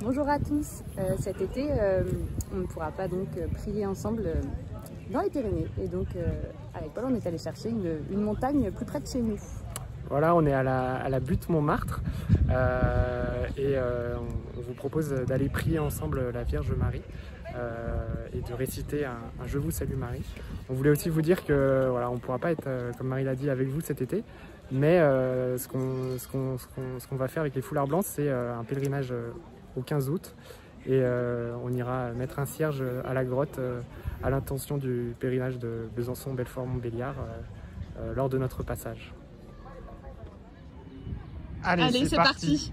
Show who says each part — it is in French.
Speaker 1: Bonjour à tous. Euh, cet été, euh, on ne pourra pas donc euh, prier ensemble dans les Pyrénées. Et donc, avec Paul, on est allé chercher une, montagne plus près de chez nous.
Speaker 2: Voilà, on est à la, butte Montmartre et on, vous propose d'aller prier ensemble la Vierge Marie et de réciter un, Je vous salue Marie. On voulait aussi vous dire que voilà, on ne pourra pas être, comme Marie l'a dit, avec vous cet été, mais ce qu'on va faire avec les foulards blancs, c'est un pèlerinage au 15 août et euh, on ira mettre un cierge à la grotte euh, à l'intention du pèlerinage de Besançon, Belfort, Montbéliard euh, euh, lors de notre passage.
Speaker 3: Allez, c'est parti.